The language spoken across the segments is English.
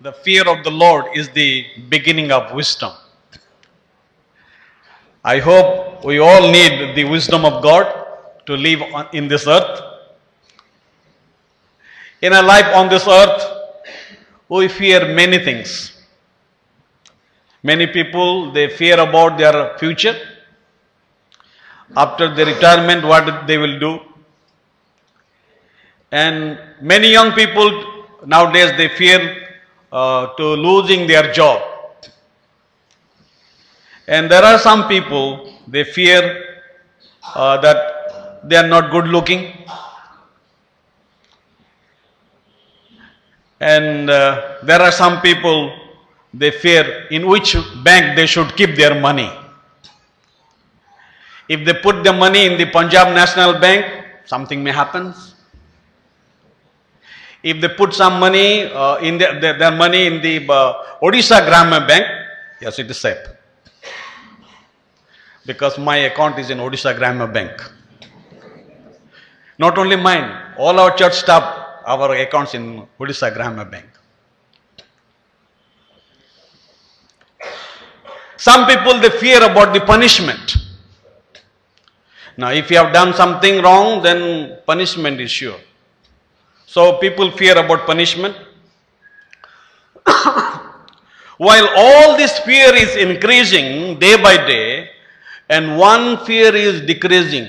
the fear of the Lord is the beginning of wisdom. I hope we all need the wisdom of God to live on, in this earth. In our life on this earth, we fear many things. Many people they fear about their future. After their retirement, what they will do. And many young people nowadays they fear uh, to losing their job. And there are some people they fear uh, that they are not good looking. And uh, there are some people they fear in which bank they should keep their money. If they put the money in the Punjab National Bank, something may happen. If they put some money uh, in the, their, their money in the uh, Odisha Gramya Bank, yes, it is safe. Because my account is in Odisha Gramya Bank. Not only mine, all our church staff, our accounts in Odisha Gramya Bank. Some people they fear about the punishment. Now, if you have done something wrong, then punishment is sure. So, people fear about punishment. While all this fear is increasing day by day, and one fear is decreasing,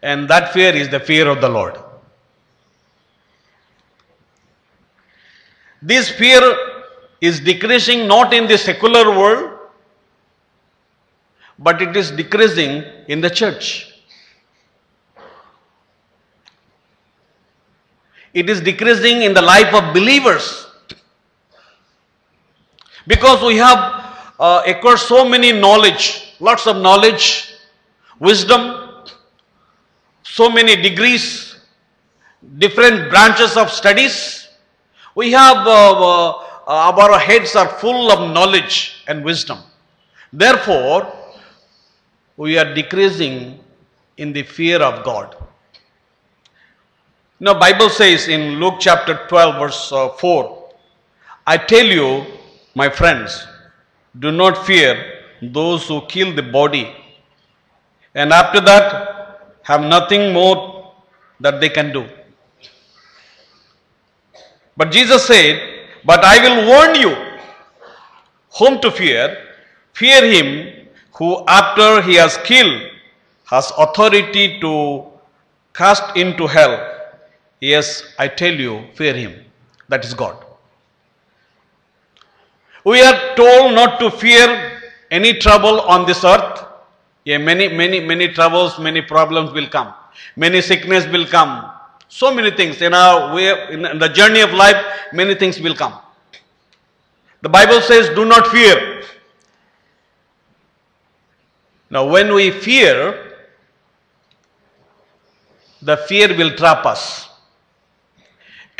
and that fear is the fear of the Lord. This fear is decreasing not in the secular world, but it is decreasing in the church. It is decreasing in the life of believers. Because we have uh, acquired so many knowledge, lots of knowledge, wisdom, so many degrees, different branches of studies. We have, uh, uh, our heads are full of knowledge and wisdom. Therefore, we are decreasing in the fear of God. Now, Bible says in Luke chapter 12, verse uh, 4, I tell you, my friends, do not fear those who kill the body, and after that have nothing more that they can do. But Jesus said, But I will warn you whom to fear. Fear him who, after he has killed, has authority to cast into hell. Yes, I tell you, fear him. That is God. We are told not to fear any trouble on this earth. Yeah, many, many, many troubles, many problems will come. Many sickness will come. So many things in our way, in the journey of life, many things will come. The Bible says, do not fear. Now, when we fear, the fear will trap us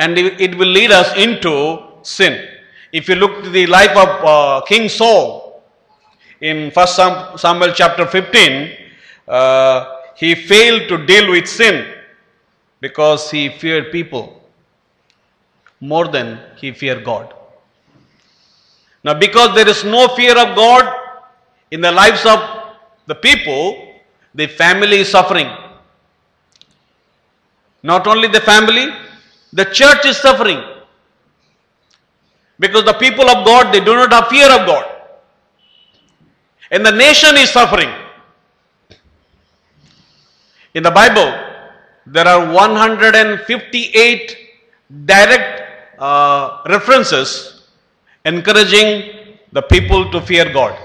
and it will lead us into sin. If you look at the life of uh, King Saul in 1 Samuel chapter 15, uh, he failed to deal with sin because he feared people more than he feared God. Now, because there is no fear of God in the lives of the people, the family is suffering. Not only the family, the church is suffering. Because the people of God, they do not have fear of God. And the nation is suffering. In the Bible, there are 158 direct uh, references encouraging the people to fear God.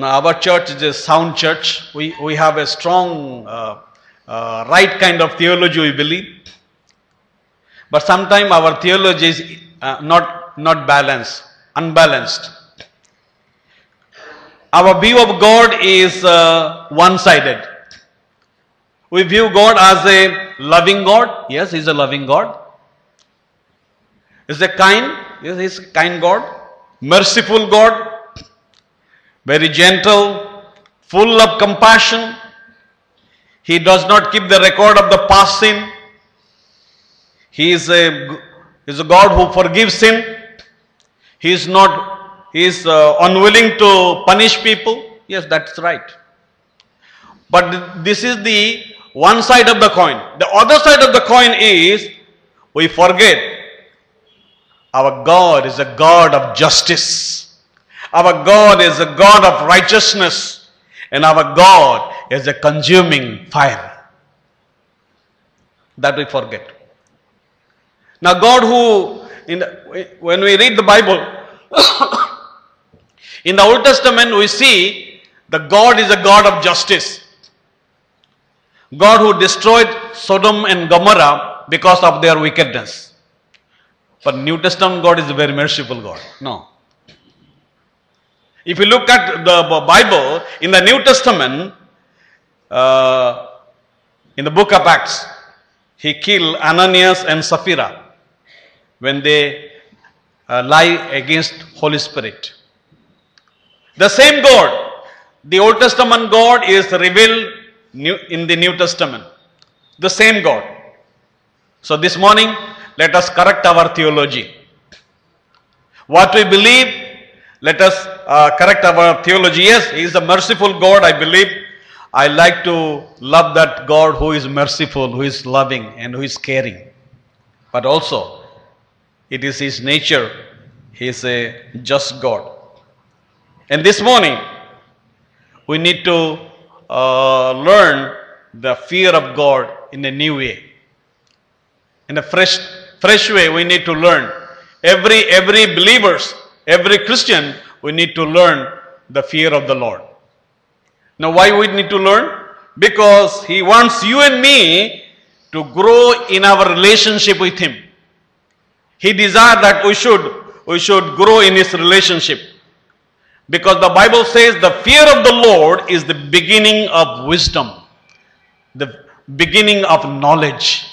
Now, our church is a sound church. We, we have a strong, uh, uh, right kind of theology, we believe. But sometimes our theology is uh, not, not balanced, unbalanced. Our view of God is one sided. We view God as a loving God. Yes, He's a loving God. He's a kind. Yes, He's a kind God. Merciful God very gentle, full of compassion. He does not keep the record of the past sin. He is a, is a God who forgives sin. He is not, he is uh, unwilling to punish people. Yes, that's right. But this is the one side of the coin. The other side of the coin is we forget our God is a God of justice. Our God is a God of righteousness. And our God is a consuming fire. That we forget. Now, God, who, in the, when we read the Bible, in the Old Testament, we see the God is a God of justice. God who destroyed Sodom and Gomorrah because of their wickedness. But New Testament God is a very merciful God. No. If you look at the Bible, in the New Testament, uh, in the book of Acts, he killed Ananias and Sapphira when they uh, lie against Holy Spirit. The same God, the Old Testament God is revealed new, in the New Testament. The same God. So this morning, let us correct our theology. What we believe, let us uh, correct our theology. Yes, He is a merciful God, I believe. I like to love that God who is merciful, who is loving, and who is caring. But also, it is His nature. He is a just God. And this morning, we need to uh, learn the fear of God in a new way. In a fresh, fresh way, we need to learn. Every, every believers, every Christian, we need to learn the fear of the Lord. Now, why we need to learn? Because He wants you and me to grow in our relationship with Him. He desires that we should, we should grow in His relationship. Because the Bible says the fear of the Lord is the beginning of wisdom, the beginning of knowledge.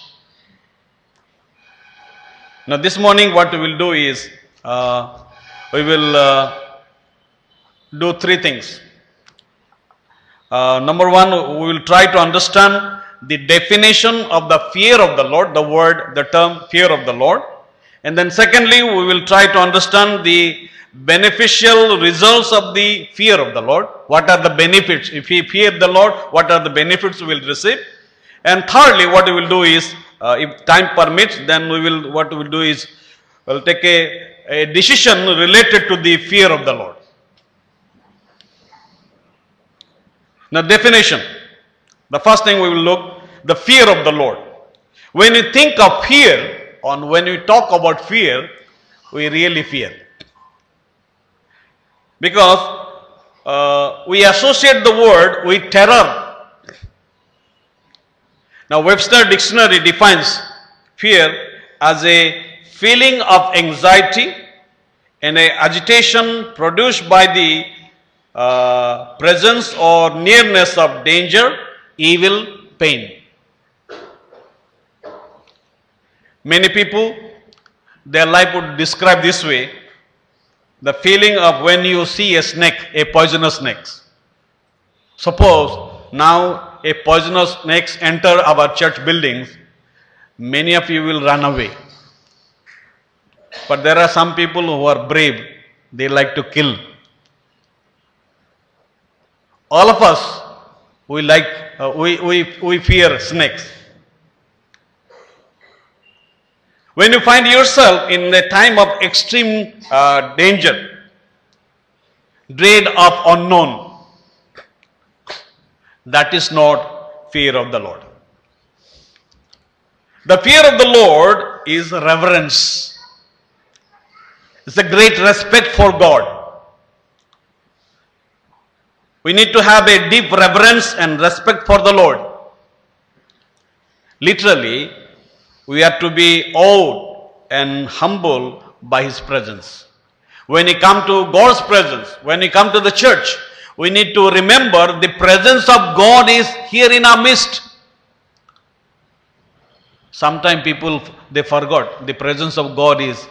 Now, this morning, what we will do is uh, we will uh, do three things. Uh, number one, we will try to understand the definition of the fear of the Lord, the word, the term fear of the Lord. And then, secondly, we will try to understand the beneficial results of the fear of the Lord. What are the benefits? If we fear the Lord, what are the benefits we will receive? And thirdly, what we will do is, uh, if time permits, then we will, what we will do is, we'll take a, a decision related to the fear of the Lord. Now, definition. The first thing we will look, the fear of the Lord. When you think of fear, or when we talk about fear, we really fear. Because uh, we associate the word with terror. Now, Webster Dictionary defines fear as a feeling of anxiety and a agitation produced by the uh, presence or nearness of danger, evil, pain. Many people, their life would describe this way the feeling of when you see a snake, a poisonous snake. Suppose now a poisonous snake enter our church buildings, many of you will run away. But there are some people who are brave, they like to kill. All of us, we like, uh, we, we, we fear snakes. When you find yourself in a time of extreme uh, danger, dread of unknown, that is not fear of the Lord. The fear of the Lord is reverence. It's a great respect for God. We need to have a deep reverence and respect for the Lord. Literally, we are to be awed and humble by His presence. When we come to God's presence, when we come to the church, we need to remember the presence of God is here in our midst. Sometimes people, they forgot the presence of God is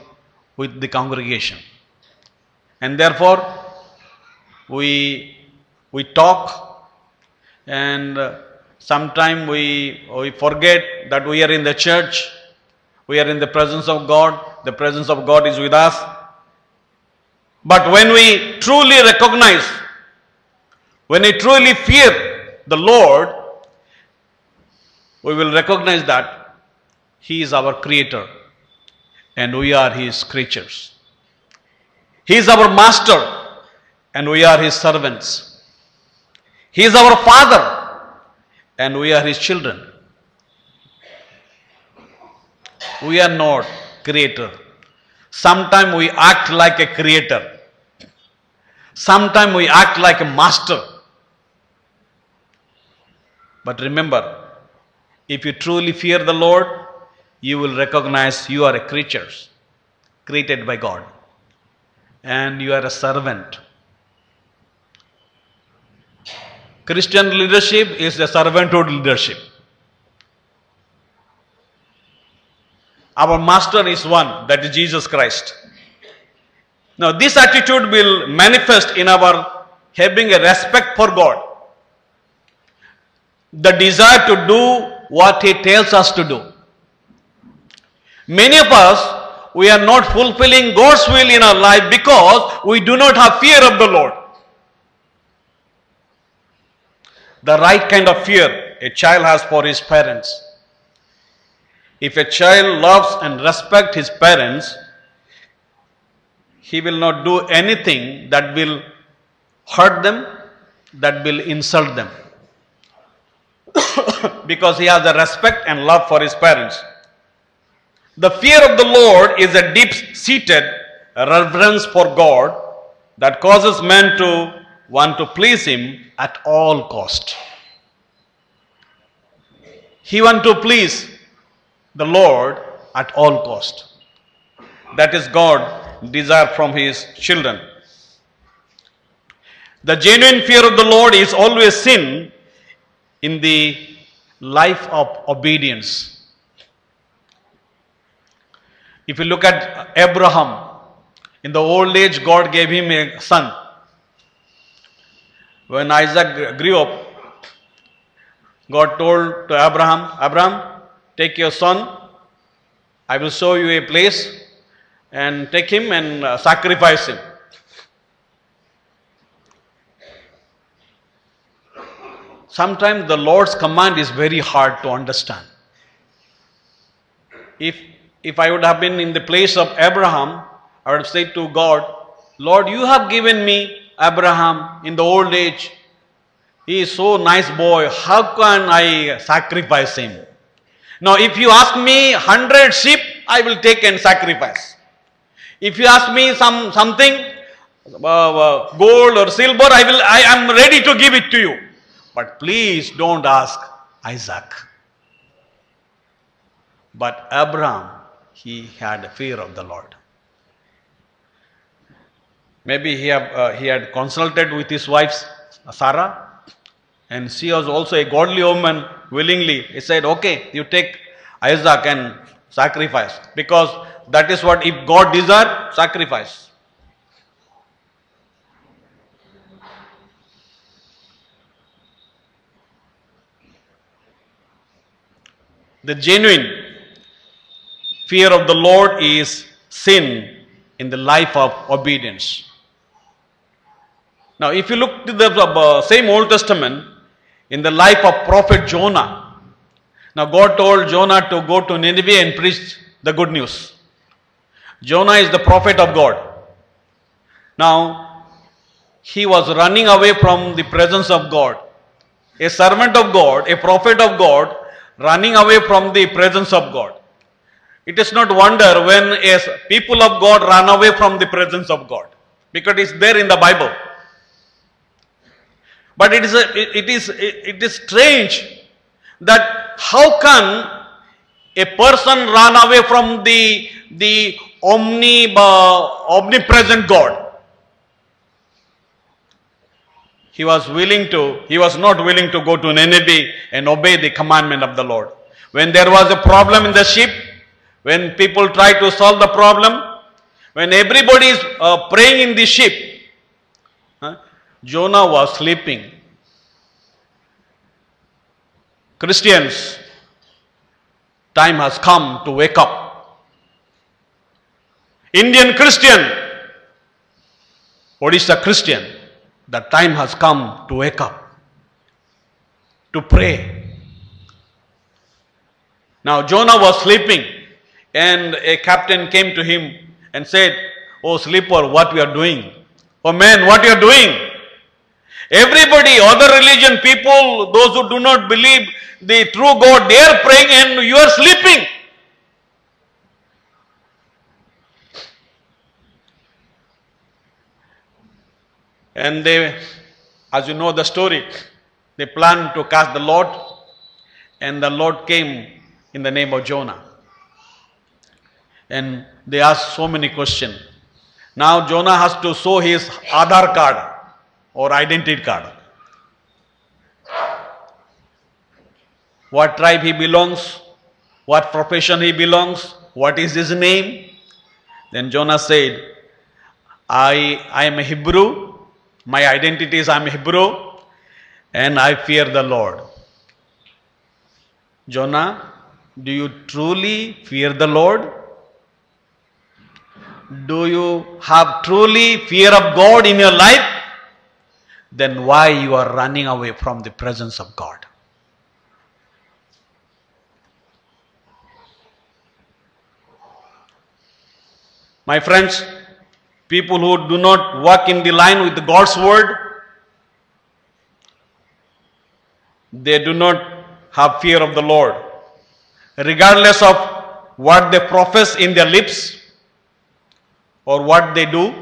with the congregation. And therefore, we, we talk and uh, Sometimes we, we forget that we are in the church, we are in the presence of God, the presence of God is with us. But when we truly recognize, when we truly fear the Lord, we will recognize that He is our Creator and we are His creatures. He is our Master and we are His servants. He is our Father and we are His children. We are not Creator. Sometimes we act like a Creator. Sometimes we act like a Master. But remember, if you truly fear the Lord, you will recognize you are a creature created by God and you are a servant. Christian leadership is a servanthood leadership. Our master is one, that is Jesus Christ. Now, this attitude will manifest in our having a respect for God, the desire to do what He tells us to do. Many of us, we are not fulfilling God's will in our life because we do not have fear of the Lord. The right kind of fear a child has for his parents. If a child loves and respects his parents, he will not do anything that will hurt them, that will insult them. because he has a respect and love for his parents. The fear of the Lord is a deep seated reverence for God that causes man to want to please him at all cost. He want to please the Lord at all cost. That is God desire from his children. The genuine fear of the Lord is always seen in the life of obedience. If you look at Abraham, in the old age, God gave him a son. When Isaac grew up, God told to Abraham, Abraham, take your son, I will show you a place, and take him and uh, sacrifice him. Sometimes the Lord's command is very hard to understand. If if I would have been in the place of Abraham, I would have said to God, Lord, you have given me Abraham in the old age. He is so nice boy. How can I sacrifice him? Now, if you ask me hundred sheep, I will take and sacrifice. If you ask me some something, uh, uh, gold or silver, I will. I am ready to give it to you. But please don't ask Isaac. But Abraham he had a fear of the Lord. Maybe he, have, uh, he had consulted with his wife Sarah, and she was also a godly woman willingly. He said, Okay, you take Isaac and sacrifice, because that is what, if God desire, sacrifice. The genuine Fear of the Lord is sin in the life of obedience. Now, if you look to the uh, same Old Testament, in the life of prophet Jonah, now God told Jonah to go to Nineveh and preach the good news. Jonah is the prophet of God. Now, he was running away from the presence of God. A servant of God, a prophet of God, running away from the presence of God. It is not wonder when a people of God run away from the presence of God because it is there in the Bible. But it is a, it is it is strange that how can a person run away from the the omni uh, omnipresent God? He was willing to he was not willing to go to Nineveh and obey the commandment of the Lord. When there was a problem in the ship, when people try to solve the problem, when everybody is uh, praying in the ship, huh, Jonah was sleeping. Christians, time has come to wake up. Indian Christian, Odisha Christian, the time has come to wake up, to pray. Now Jonah was sleeping and a captain came to him and said, Oh sleeper, what you are doing? Oh man, what you are doing? Everybody, other religion people, those who do not believe the true God, they are praying and you are sleeping. And they, as you know the story, they planned to cast the Lord, and the Lord came in the name of Jonah. And they ask so many questions. Now Jonah has to show his Aadhaar card or identity card. What tribe he belongs, what profession he belongs, what is his name. Then Jonah said, I, I am a Hebrew, my identity is I am Hebrew, and I fear the Lord. Jonah, do you truly fear the Lord? Do you have truly fear of God in your life? Then why you are running away from the presence of God? My friends, people who do not walk in the line with God's word, they do not have fear of the Lord. Regardless of what they profess in their lips or what they do,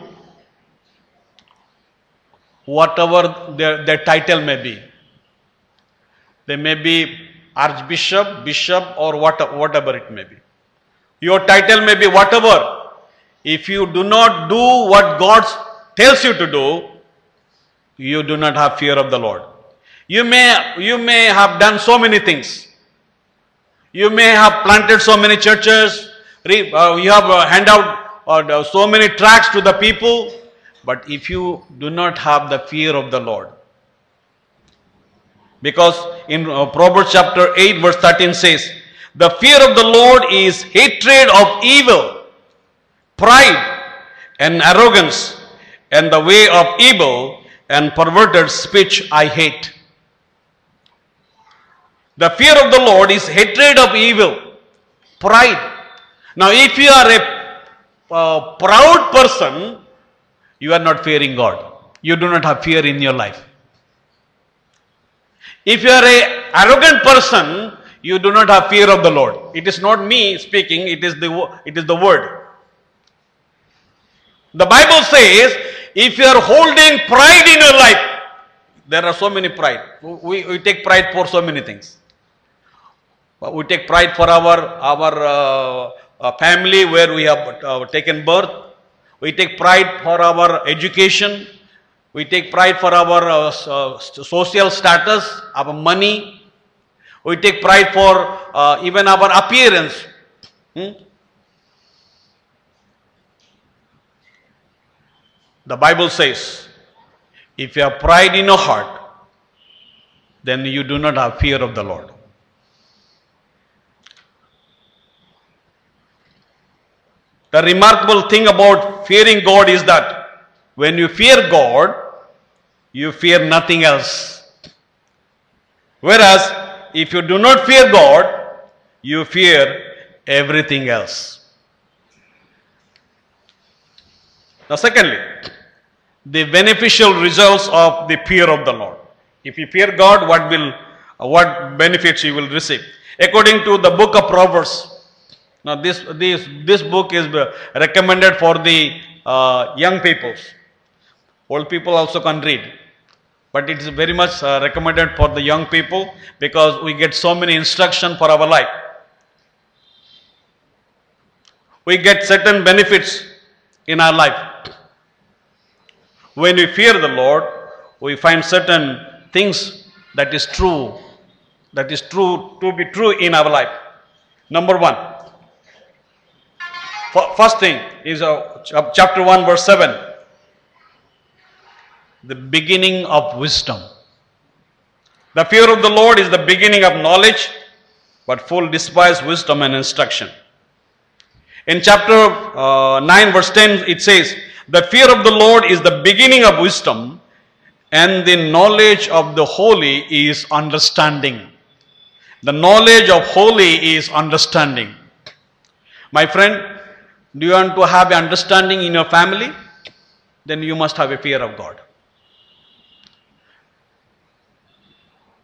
whatever their, their title may be. They may be archbishop, bishop, or what, whatever it may be. Your title may be whatever. If you do not do what God tells you to do, you do not have fear of the Lord. You may, you may have done so many things. You may have planted so many churches. uh, You have uh, hand out uh, so many tracks to the people. But if you do not have the fear of the Lord, because in uh, Proverbs chapter 8 verse 13 says, the fear of the Lord is hatred of evil, pride and arrogance, and the way of evil and perverted speech I hate. The fear of the Lord is hatred of evil, pride. Now, if you are a uh, proud person, you are not fearing God. You do not have fear in your life. If you are a arrogant person, you do not have fear of the Lord. It is not me speaking, it is the, it is the word. The Bible says, if you are holding pride in your life, there are so many pride. We, we take pride for so many things. We take pride for our, our uh, family where we have uh, taken birth. We take pride for our education. We take pride for our uh, uh, social status, our money. We take pride for uh, even our appearance. Hmm? The Bible says, if you have pride in your heart, then you do not have fear of the Lord. The remarkable thing about fearing God is that when you fear God, you fear nothing else. Whereas, if you do not fear God, you fear everything else. Now, secondly, the beneficial results of the fear of the Lord. If you fear God, what will, what benefits you will receive? According to the book of Proverbs, now this this this book is uh, recommended for the uh, young peoples. Old people also can read, but it is very much uh, recommended for the young people because we get so many instruction for our life. We get certain benefits in our life. When we fear the Lord, we find certain things that is true, that is true to be true in our life. Number one, First thing is uh, chapter 1, verse 7. The beginning of wisdom. The fear of the Lord is the beginning of knowledge, but full despise wisdom and instruction. In chapter uh, 9, verse 10, it says, The fear of the Lord is the beginning of wisdom, and the knowledge of the holy is understanding. The knowledge of holy is understanding. My friend, do you want to have understanding in your family? Then you must have a fear of God.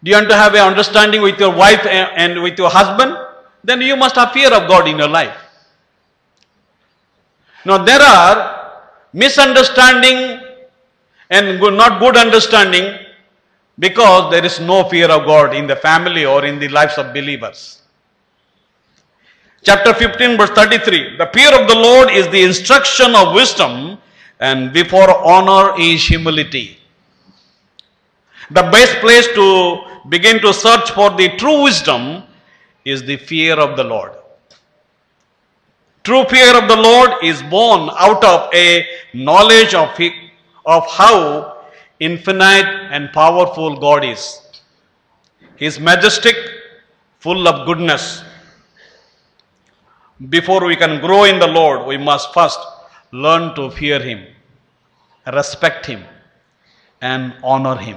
Do you want to have an understanding with your wife and with your husband? Then you must have fear of God in your life. Now there are misunderstanding and not good understanding because there is no fear of God in the family or in the lives of believers. Chapter 15 verse 33, the fear of the Lord is the instruction of wisdom and before honor is humility. The best place to begin to search for the true wisdom is the fear of the Lord. True fear of the Lord is born out of a knowledge of, of how infinite and powerful God is. He is majestic, full of goodness. Before we can grow in the Lord, we must first learn to fear Him, respect Him, and honor Him.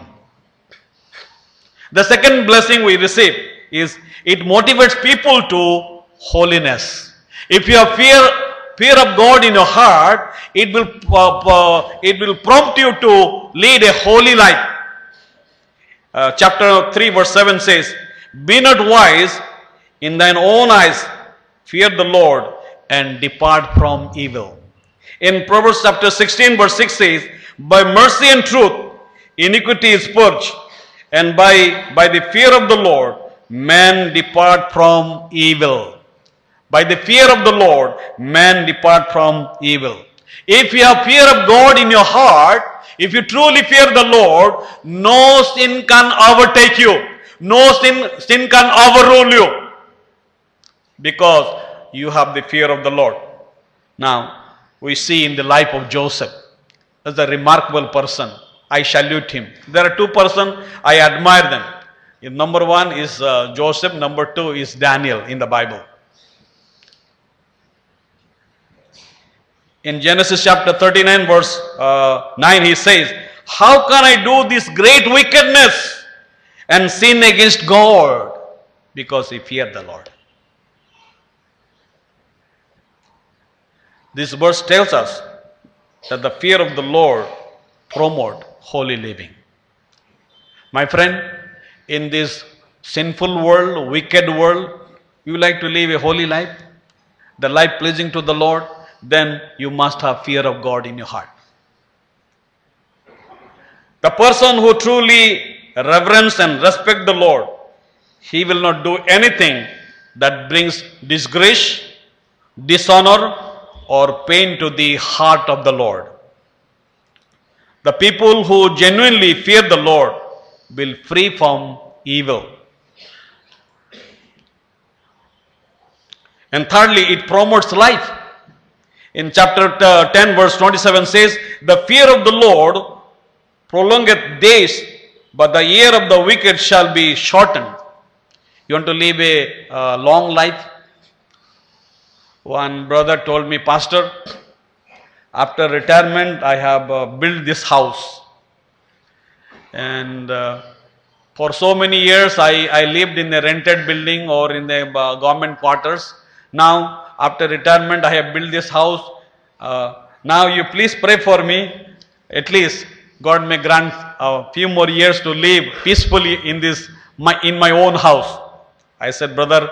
The second blessing we receive is it motivates people to holiness. If you have fear, fear of God in your heart, it will, uh, uh, it will prompt you to lead a holy life. Uh, chapter 3 verse 7 says, Be not wise in thine own eyes, fear the Lord and depart from evil. In Proverbs chapter 16 verse 6 says, By mercy and truth iniquity is purged, and by, by the fear of the Lord, men depart from evil. By the fear of the Lord, men depart from evil. If you have fear of God in your heart, if you truly fear the Lord, no sin can overtake you. No sin, sin can overrule you. Because you have the fear of the Lord. Now, we see in the life of Joseph as a remarkable person. I salute him. There are two persons, I admire them. Number one is uh, Joseph, number two is Daniel in the Bible. In Genesis chapter 39 verse uh, 9 he says, How can I do this great wickedness and sin against God? Because he feared the Lord. This verse tells us that the fear of the Lord promote holy living. My friend, in this sinful world, wicked world, you like to live a holy life, the life pleasing to the Lord, then you must have fear of God in your heart. The person who truly reverence and respect the Lord, he will not do anything that brings disgrace, dishonor, or pain to the heart of the Lord. The people who genuinely fear the Lord will free from evil. And thirdly, it promotes life. In chapter 10 verse 27 says, The fear of the Lord prolongeth days, but the year of the wicked shall be shortened. You want to live a uh, long life? One brother told me, Pastor, after retirement, I have uh, built this house. And uh, for so many years, I, I lived in a rented building or in the uh, government quarters. Now, after retirement, I have built this house. Uh, now, you please pray for me. At least, God may grant a few more years to live peacefully in this my, in my own house. I said, brother,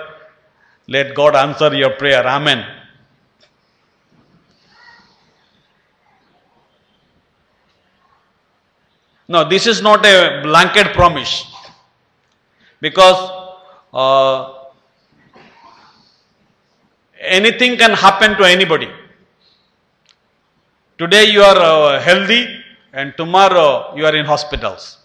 let God answer your prayer. Amen. Now, this is not a blanket promise because uh, anything can happen to anybody. Today you are uh, healthy and tomorrow you are in hospitals.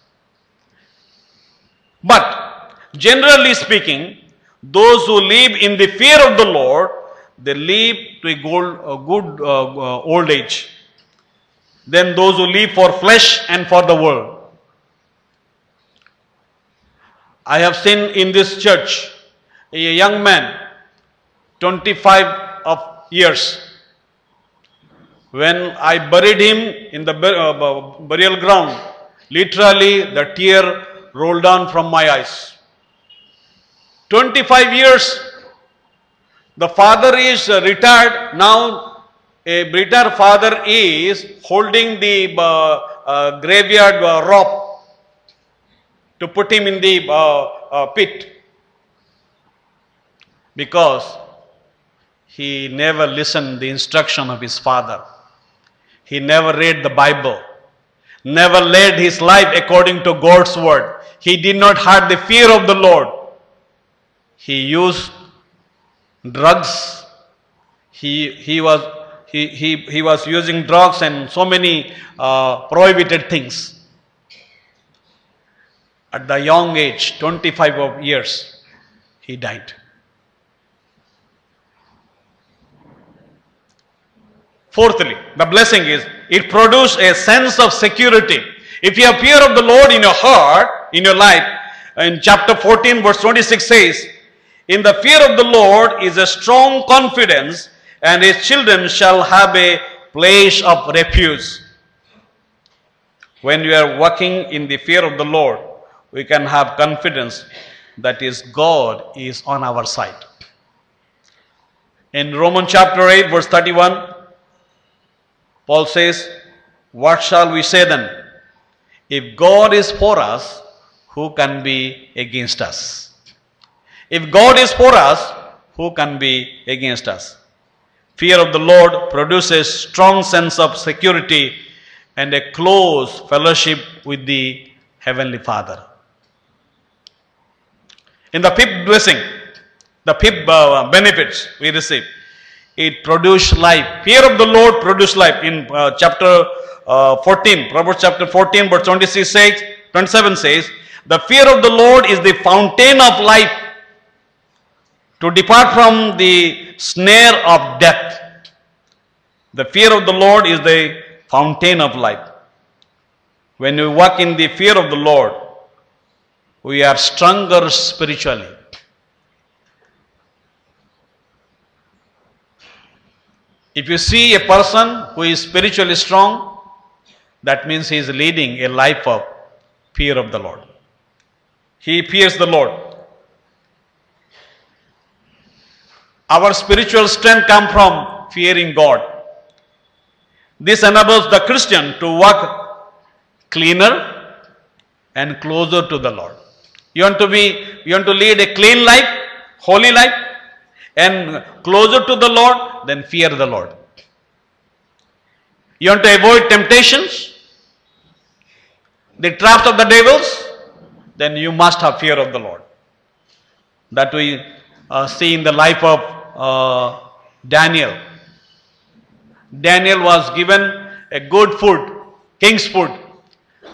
But generally speaking, those who live in the fear of the Lord, they live to a good, uh, uh old age than those who live for flesh and for the world. I have seen in this church a young man, 25 of years. When I buried him in the uh, bu- burial ground, literally the tear rolled down from my eyes. 25 years, the father is retired. Now, a retired father is holding the uh, uh, graveyard uh, rope to put him in the uh, uh, pit because he never listened the instruction of his father. He never read the bible never led his life according to god's word. He did not have the fear of the lord he used drugs. He he was he, he, he was using drugs and so many uh, prohibited things. At the young age 25 of years he died. Fourthly the blessing is it produces a sense of security. If you have fear of the lord in your heart in your life in chapter 14 verse 26 says in the fear of the lord is a strong confidence and his children shall have a place of refuge. When we are walking in the fear of the lord we can have confidence that is god is on our side. In romans chapter 8 verse 31 paul says what shall we say then? If god is for us who can be against us if god is for us who can be against us fear of the lord produces strong sense of security and a close fellowship with the heavenly father in the fifth blessing, the fifth uh, benefits we receive, it produced life. Fear of the Lord produced life. In uh, chapter uh, 14, Proverbs chapter 14, verse 26 says, 27 says, the fear of the Lord is the fountain of life to depart from the snare of death. The fear of the Lord is the fountain of life. When we walk in the fear of the Lord, we are stronger spiritually. If you see a person who is spiritually strong, that means he is leading a life of fear of the Lord. He fears the Lord. Our spiritual strength comes from fearing God. This enables the Christian to walk cleaner and closer to the Lord. You want to be, you want to lead a clean life, holy life, and closer to the Lord, then fear the Lord. You want to avoid temptations, the traps of the devils, then you must have fear of the Lord. That we uh, see in the life of uh, Daniel. Daniel was given a good food, king's food,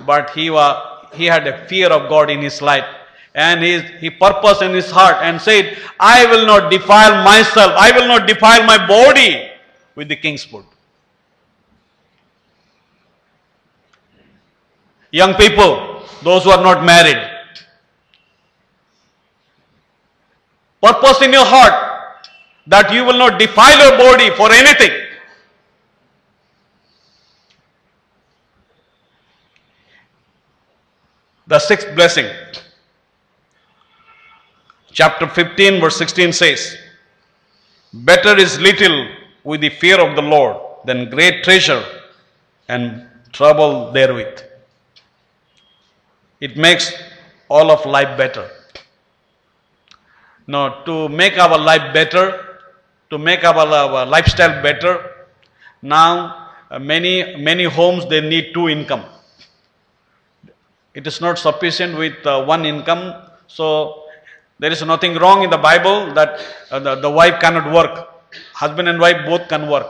but he was he had a fear of God in his life. And he, he purposed in his heart and said, I will not defile myself, I will not defile my body with the king's food. Young people, those who are not married, purpose in your heart that you will not defile your body for anything. The sixth blessing. Chapter 15, verse 16 says, Better is little with the fear of the Lord than great treasure and trouble therewith. It makes all of life better. Now, to make our life better, to make our, our lifestyle better, now uh, many many homes they need two income. It is not sufficient with uh, one income, so there is nothing wrong in the Bible that uh, the, the wife cannot work. Husband and wife both can work.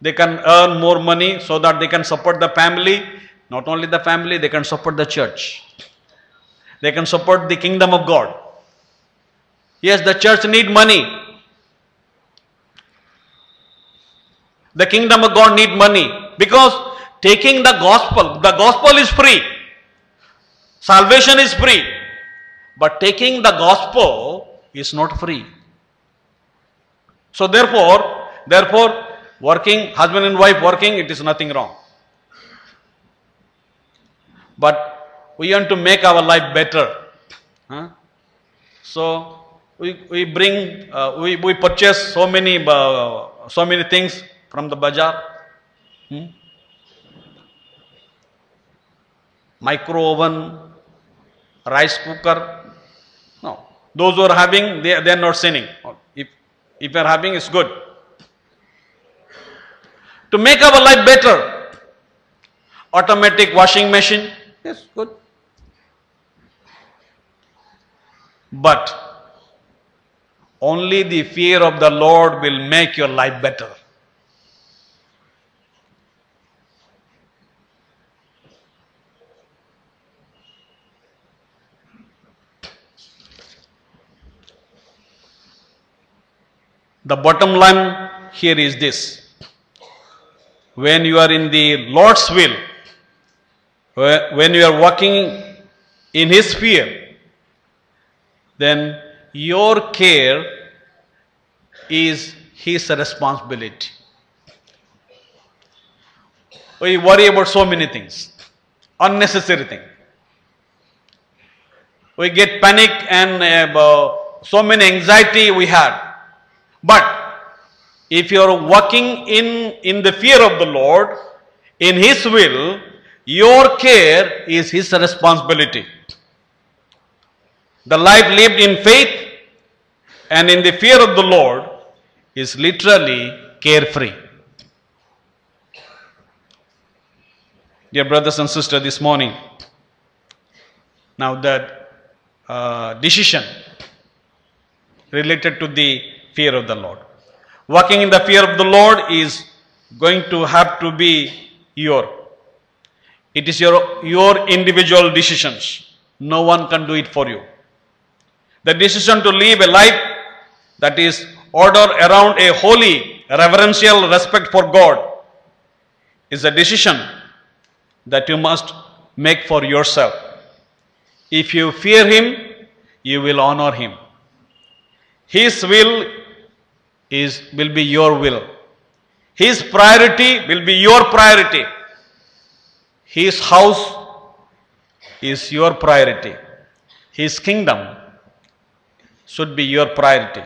They can earn more money so that they can support the family. Not only the family, they can support the church. They can support the kingdom of God. Yes, the church need money. The kingdom of God need money because taking the gospel, the gospel is free. Salvation is free. But taking the gospel is not free. So therefore, therefore, working, husband and wife working, it is nothing wrong. But we want to make our life better. Huh? So we, we bring, uh, we, we purchase so many, uh, so many things from the bazaar. Hmm? Micro oven, rice cooker. No. Those who are having, they, they are not sinning. If, if you are having, it's good. To make our life better, automatic washing machine, yes, good. But only the fear of the Lord will make your life better. The bottom line here is this. When you are in the Lord's will, when you are walking in His fear, then your care is His responsibility. We worry about so many things, unnecessary things. We get panic and uh, so many anxiety we had. But if you are walking in, in the fear of the Lord, in His will, your care is His responsibility. The life lived in faith and in the fear of the Lord is literally carefree. Dear brothers and sisters, this morning, now that uh, decision related to the fear of the Lord. Walking in the fear of the Lord is going to have to be your. It is your, your individual decisions. No one can do it for you. The decision to live a life that is ordered around a holy, reverential respect for God is a decision that you must make for yourself. If you fear Him, you will honor Him. His will is will be your will. His priority will be your priority. His house is your priority. His kingdom should be your priority.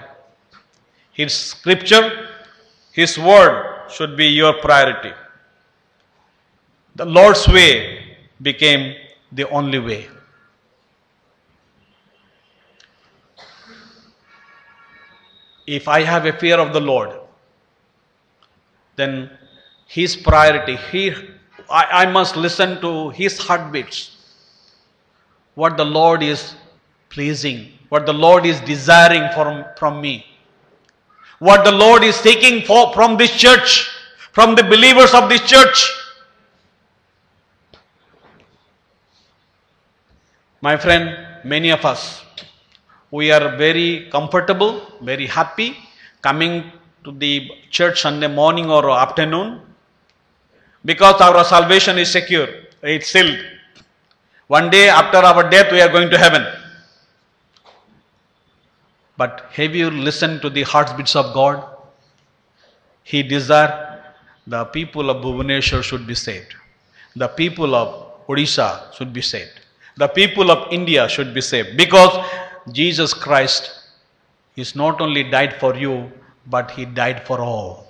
His scripture, His word should be your priority. The Lord's way became the only way. If I have a fear of the Lord, then His priority, he, I, I must listen to His heartbeats. What the Lord is pleasing, what the Lord is desiring from, from me, what the Lord is taking for, from this church, from the believers of this church. My friend, many of us, we are very comfortable, very happy coming to the church Sunday morning or afternoon because our salvation is secure, it's sealed. One day after our death, we are going to heaven. But have you listened to the heartbeats of God? He desires the people of Bhubaneswar should be saved. The people of Odisha should be saved. The people of India should be saved. Because Jesus Christ is not only died for you, but he died for all.